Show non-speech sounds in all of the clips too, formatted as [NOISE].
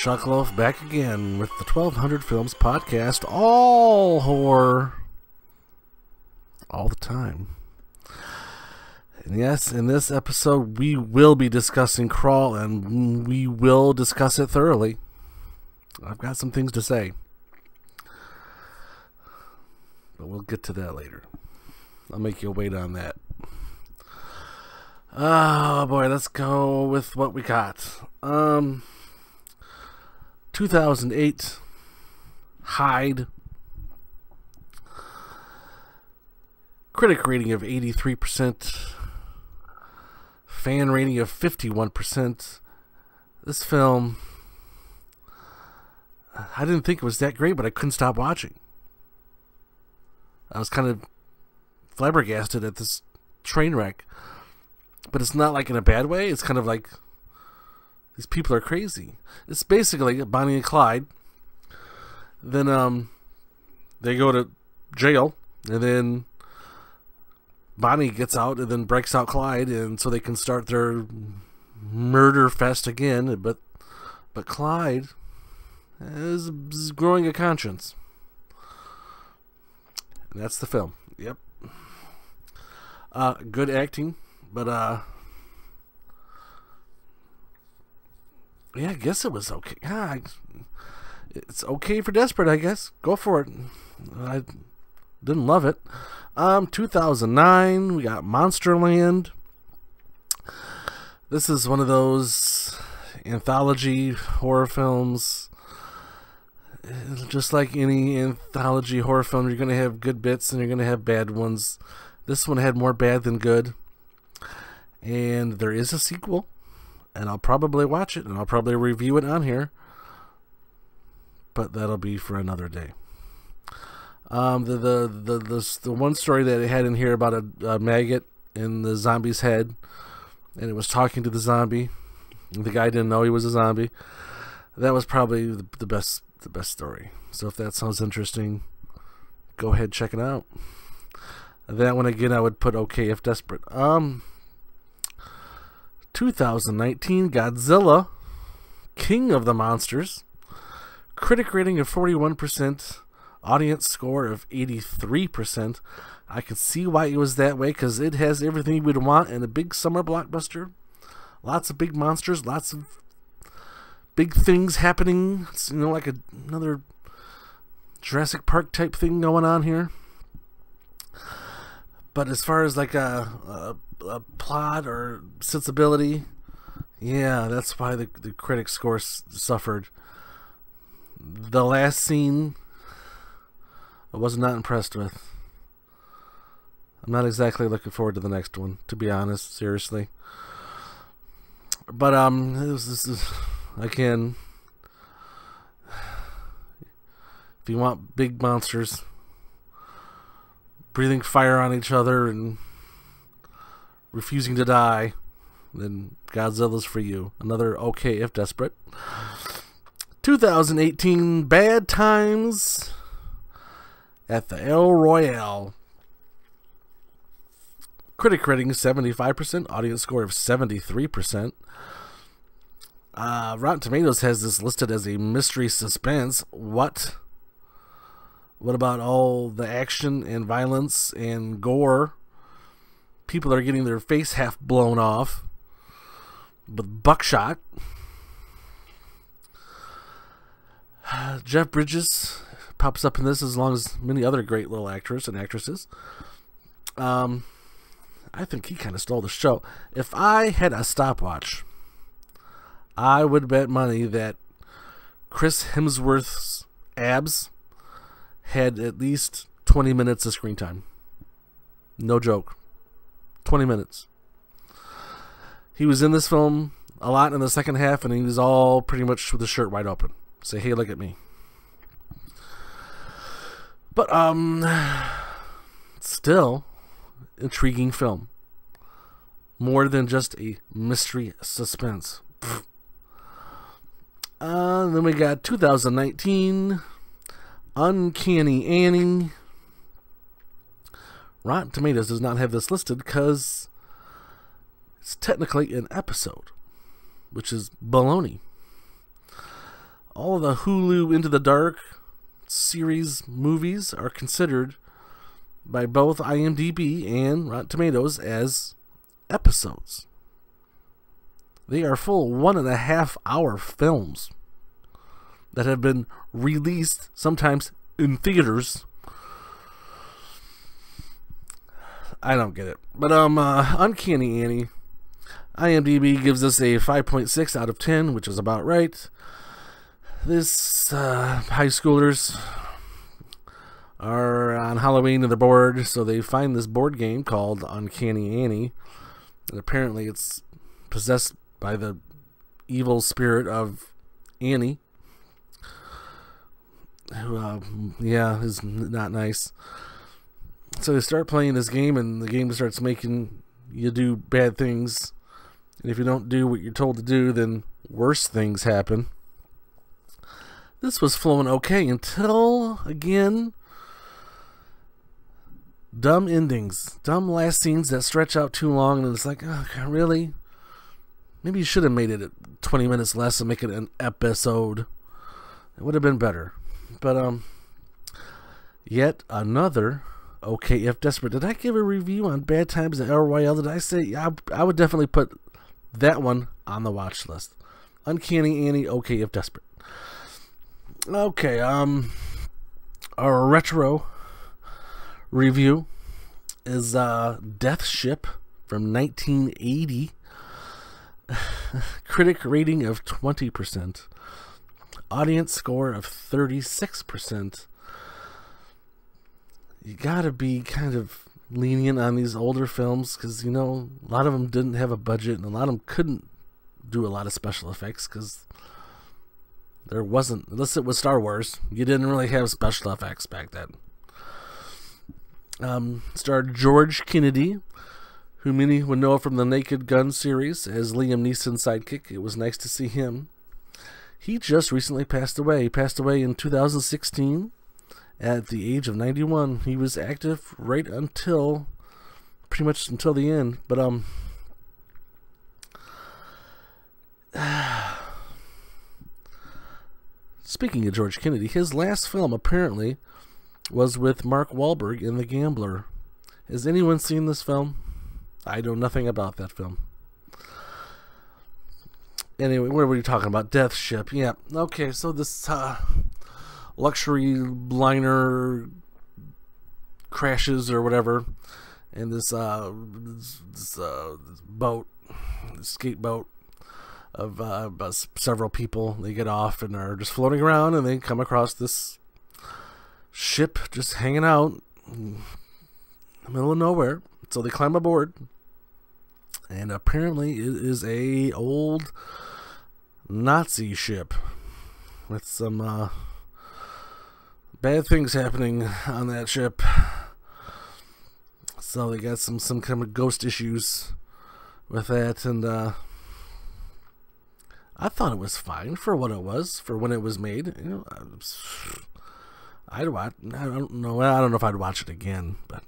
Chuck Loaf back again with the 1200 Films podcast. All horror. All the time. And yes, in this episode, we will be discussing Crawl and we will discuss it thoroughly. I've got some things to say. But we'll get to that later. I'll make you wait on that. Oh boy, let's go with what we got. Um 2008 Hide. Critic rating of 83% fan rating of 51% this film I didn't think it was that great but I couldn't stop watching. I was kind of flabbergasted at this train wreck but it's not like in a bad way. It's kind of like these people are crazy. It's basically Bonnie and Clyde. Then um, they go to jail, and then Bonnie gets out, and then breaks out Clyde, and so they can start their murder fest again. But but Clyde is, is growing a conscience. And that's the film. Yep. Uh, good acting, but uh, yeah, I guess it was okay. Yeah, it's okay for Desperate, I guess. Go for it. I didn't love it. Um, 2009, we got Monsterland. This is one of those anthology horror films. Just like any anthology horror film, you're going to have good bits and you're going to have bad ones. This one had more bad than good. And there is a sequel and I'll probably watch it and I'll probably review it on here. But that'll be for another day. Um, the, the the the the one story that it had in here about a, a maggot in the zombie's head, and it was talking to the zombie. And the guy didn't know he was a zombie. That was probably the, the best the best story. So if that sounds interesting, go ahead check it out. That one again, I would put okay if desperate. Um, 2019 Godzilla, King of the Monsters. Critic rating of 41%, audience score of 83%. I can see why it was that way because it has everything you would want in a big summer blockbuster. Lots of big monsters, lots of big things happening. It's, you know, like a, another Jurassic Park type thing going on here. But as far as like a, a uh, plot or sensibility. Yeah, that's why the the critic score suffered. The last scene, I was not impressed with. I'm not exactly looking forward to the next one, to be honest. Seriously. But um, this is again. If you want big monsters breathing fire on each other and refusing to die, then Godzilla's for you. Another okay if desperate. 2018 Bad Times at the El Royale. Critic rating 75%, audience score of 73%. Uh, Rotten Tomatoes has this listed as a mystery suspense. What? What about all the action and violence and gore people are getting their face half blown off with buckshot. Jeff Bridges pops up in this as long as many other great little actors and actresses. Um, I think he kind of stole the show. If I had a stopwatch, I would bet money that Chris Hemsworth's abs had at least 20 minutes of screen time. No joke. 20 minutes. He was in this film a lot in the second half, and he was all pretty much with the shirt wide open. Say, hey, look at me. But, um, still, intriguing film. More than just a mystery suspense. Uh, then we got 2019 Uncanny Annie. Rotten Tomatoes does not have this listed because it's technically an episode, which is baloney. all of the Hulu Into the Dark series movies are considered by both IMDb and Rotten Tomatoes as episodes. They are full one and a half hour films that have been released sometimes in theaters. I don't get it. But um uh, Uncanny Annie IMDb gives us a 5.6 out of 10, which is about right. This uh, high schoolers are on Halloween and they're bored, so they find this board game called Uncanny Annie, and apparently it's possessed by the evil spirit of Annie, who, uh, yeah, is not nice. So they start playing this game, and the game starts making you do bad things. And if you don't do what you're told to do, then worse things happen. This was flowing okay until, again, dumb endings, dumb last scenes that stretch out too long, and it's like, oh, really? Maybe you should have made it 20 minutes less and make it an episode. It would have been better. But, um, yet another okay if desperate. Did I give a review on Bad Times at El Royale? Did I say I, I would definitely put that one on the watch list? Uncanny Annie, okay if desperate. Okay, um, our retro review is uh, Death Ship from 1980. [LAUGHS] Critic rating of 20%. Audience score of 36%. You gotta be kind of lenient on these older films because, you know, a lot of them didn't have a budget and a lot of them couldn't do a lot of special effects because there wasn't, unless it was Star Wars, you didn't really have special effects back then. Um, starred George Kennedy, who many would know from the Naked Gun series as Liam Neeson's sidekick. It was nice to see him. He just recently passed away. He passed away in 2016 at the age of 91. He was active right until pretty much until the end. But um [SIGHS] Speaking of George Kennedy, his last film apparently was with Mark Wahlberg in The Gambler. Has anyone seen this film? I know nothing about that film. Anyway, what were we talking about? Death Ship. Yeah. Okay, so this uh, luxury liner crashes or whatever, and this uh, this, this, uh, this boat, skate boat of uh, several people. They get off and are just floating around, and they come across this ship just hanging out in the middle of nowhere. So they climb aboard, and apparently it is a old Nazi ship with some uh, bad things happening on that ship. So they got some some kind of ghost issues with that, and uh, I thought it was fine for what it was, for when it was made. You know, I'd watch. I don't know. I don't know if I'd watch it again, but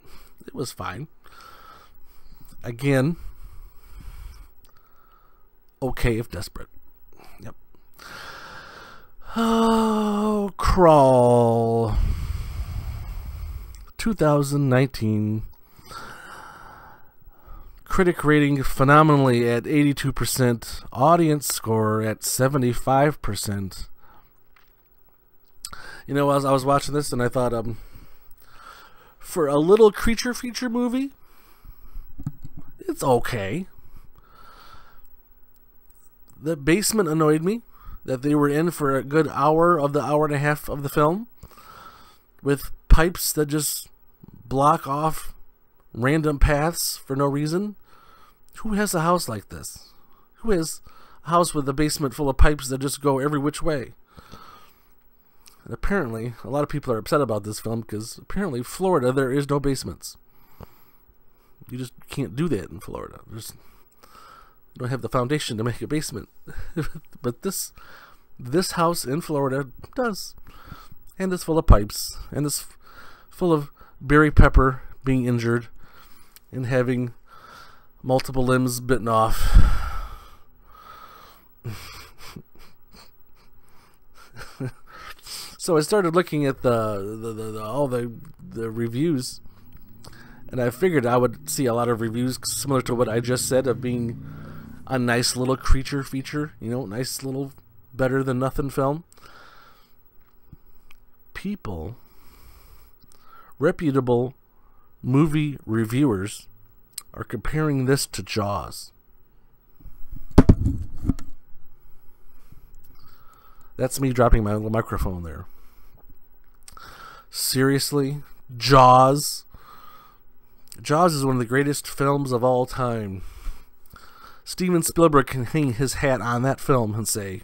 it was fine. Again, okay if desperate. Oh, crawl. 2019 critic rating phenomenally at 82%, audience score at 75%. You know, as I was watching this and I thought, um, for a little creature feature movie, it's okay. The basement annoyed me that they were in for a good hour of the hour and a half of the film with pipes that just block off random paths for no reason. Who has a house like this? Who has a house with a basement full of pipes that just go every which way? And apparently, a lot of people are upset about this film because apparently, Florida, there is no basements. You just can't do that in Florida. There's, don't have the foundation to make a basement. [LAUGHS] but this this house in Florida does. And it's full of pipes. And it's full of Barry Pepper being injured and having multiple limbs bitten off. [LAUGHS] So I started looking at the, the, the, the all the the reviews, and I figured I would see a lot of reviews similar to what I just said of being a nice little creature feature, you know, nice little better than nothing film. People, reputable movie reviewers, are comparing this to Jaws. That's me dropping my little microphone there. Seriously? Jaws? Jaws is one of the greatest films of all time. Steven Spielberg can hang his hat on that film and say,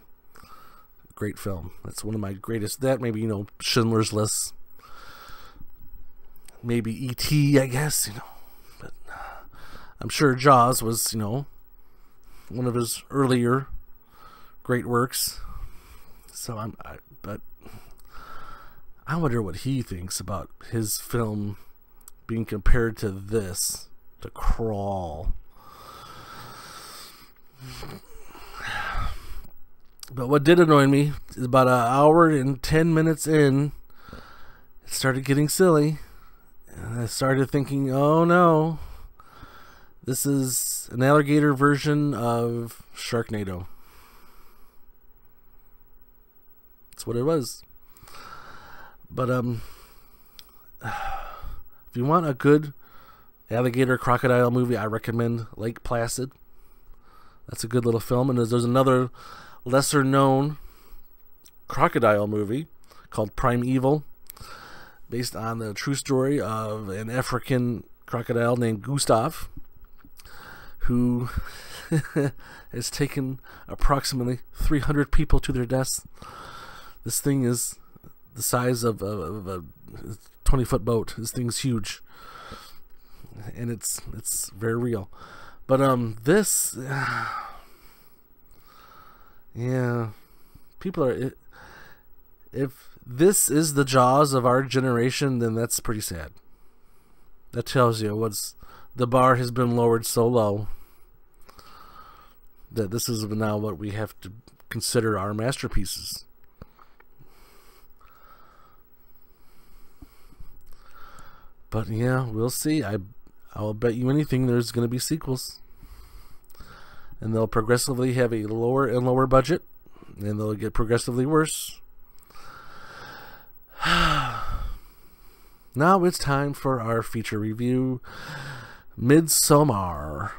great film. That's one of my greatest. That maybe, you know, Schindler's List. Maybe E.T., I guess, you know. But uh, I'm sure Jaws was, you know, one of his earlier great works. So I'm, I, but I wonder what he thinks about his film being compared to this, to Crawl. But what did annoy me is about an hour and 10 minutes in, it started getting silly. And I started thinking, oh no, this is an alligator version of Sharknado. That's what it was. But, um, [SIGHS] if you want a good alligator crocodile movie, I recommend Lake Placid. That's a good little film. And there's, there's another lesser known crocodile movie called Primeval, based on the true story of an African crocodile named Gustav, who [LAUGHS] has taken approximately 300 people to their deaths. This thing is the size of a, of a 20 foot boat. This thing's huge, and it's it's very real. But um, this, uh, [SIGHS] yeah, people are. If this is the Jaws of our generation, then that's pretty sad. That tells you what's the bar has been lowered so low that this is now what we have to consider our masterpieces. But yeah, we'll see. I I'll bet you anything there's going to be sequels. And they'll progressively have a lower and lower budget, and they'll get progressively worse. [SIGHS] now it's time for our feature review Midsommar.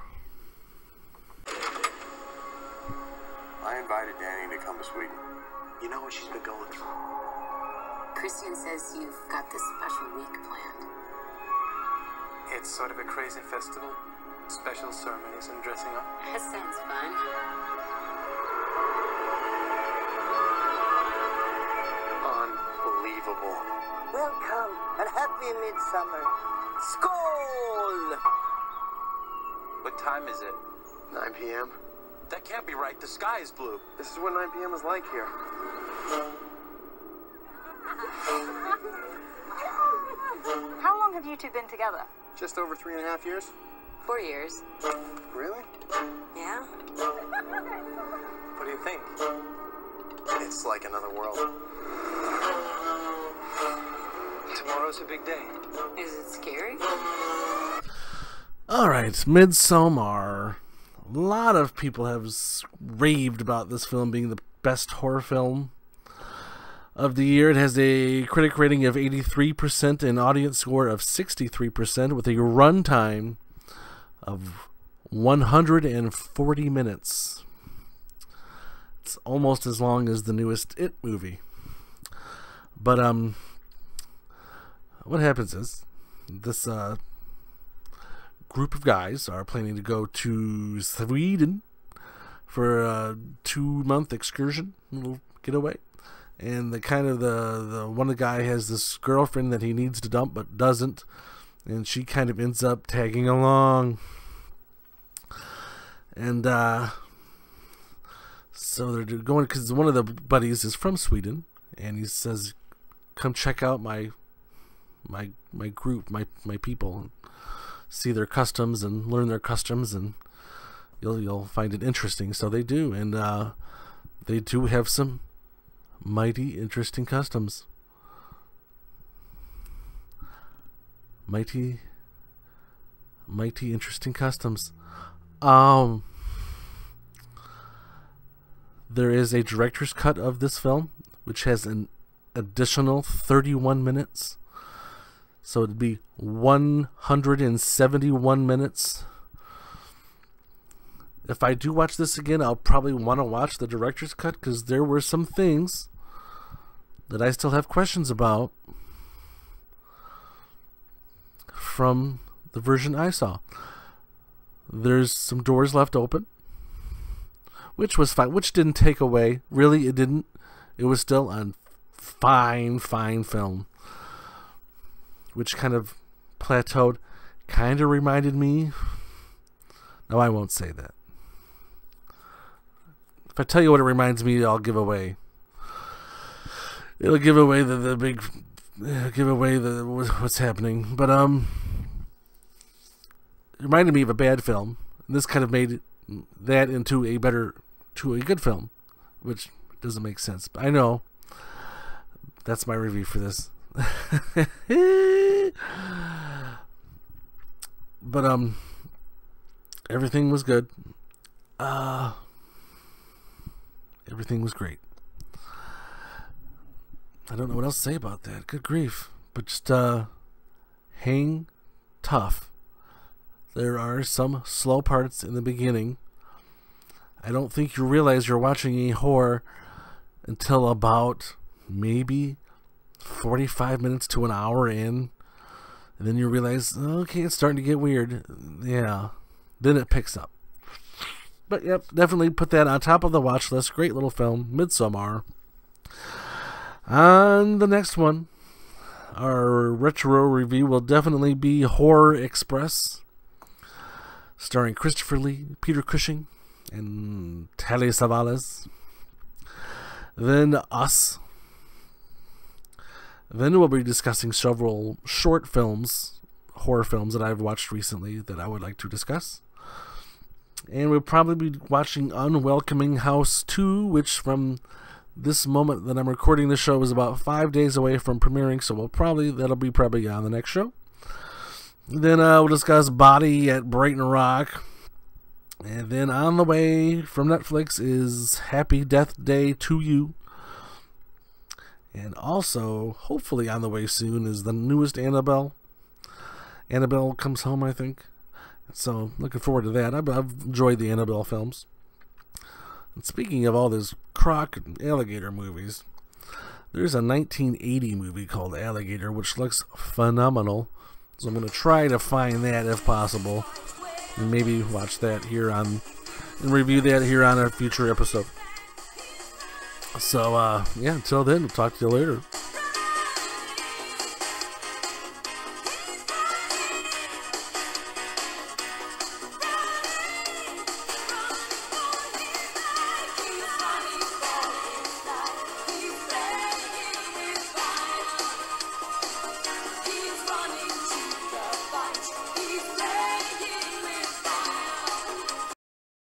I invited Dani to come to Sweden. You know what she's been going through. Christian says you've got this special week planned. It's sort of a crazy festival. Special ceremonies and dressing up. That sounds fun. Unbelievable. Welcome and happy midsummer. Skål! What time is it? 9 p.m. That can't be right. The sky is blue. This is what 9 p.m. is like here. [LAUGHS] How long have you two been together? Just over three and a half years. Four years. Really? Yeah? What do you think? It's like another world. Tomorrow's a big day. Is it scary? All right, Midsommar. A lot of people have raved about this film being the best horror film of the year. It has a critic rating of 83% and audience score of 63% with a runtime of 140 minutes. It's almost as long as the newest It movie. But um what happens is this uh group of guys are planning to go to Sweden for a two month excursion, little getaway. And the kind of the, the one guy has this girlfriend that he needs to dump but doesn't, and she kind of ends up tagging along. And uh, so they're going because one of the buddies is from Sweden, and he says, "Come check out my my my group, my my people." see their customs and learn their customs and you'll you'll find it interesting so they do and uh, they do have some Mighty Interesting Customs. Mighty Mighty Interesting Customs. Um there is a director's cut of this film which has an additional 31 minutes. So it'd be 171 minutes. If I do watch this again, I'll probably want to watch the director's cut because there were some things that I still have questions about from the version I saw. There's some doors left open, which was fine, which didn't take away. Really, it didn't. It was still a fine, fine film, which kind of plateaued. Kind of reminded me. No, I won't say that. If I tell you what it reminds me, I'll give away. It'll give away the, the big, give away the what's happening. But um, it reminded me of a bad film. And This kind of made that into a better, to a good film, which doesn't make sense. But I know. That's my review for this. [LAUGHS] but um, everything was good. Uh, everything was great. I don't know what else to say about that. Good grief. But just uh, hang tough. There are some slow parts in the beginning. I don't think you realize you're watching a horror until about maybe 45 minutes to an hour in. And then you realize, okay, it's starting to get weird. Yeah. Then it picks up. But yep, definitely put that on top of the watch list. Great little film, Midsommar. And the next one, our retro review will definitely be Horror Express, starring Christopher Lee, Peter Cushing, and Telly Savalas. Then Us. Then we'll be discussing several short films, horror films that I've watched recently that I would like to discuss. And we'll probably be watching Unwelcoming House 2, which from this moment that I'm recording the show is about five days away from premiering, so we'll probably that'll be probably on the next show. Then uh, we'll discuss Body at Brighton Rock, and then on the way from Netflix is Happy Death Day to You, and also hopefully on the way soon is the newest Annabelle. Annabelle comes home, I think. So looking forward to that. I've, I've enjoyed the Annabelle films. And speaking of all those croc and alligator movies, there's a 1980 movie called Alligator, which looks phenomenal. So I'm going to try to find that if possible. And maybe watch that here on, and review that here on a future episode. So, uh, yeah, until then, we'll talk to you later.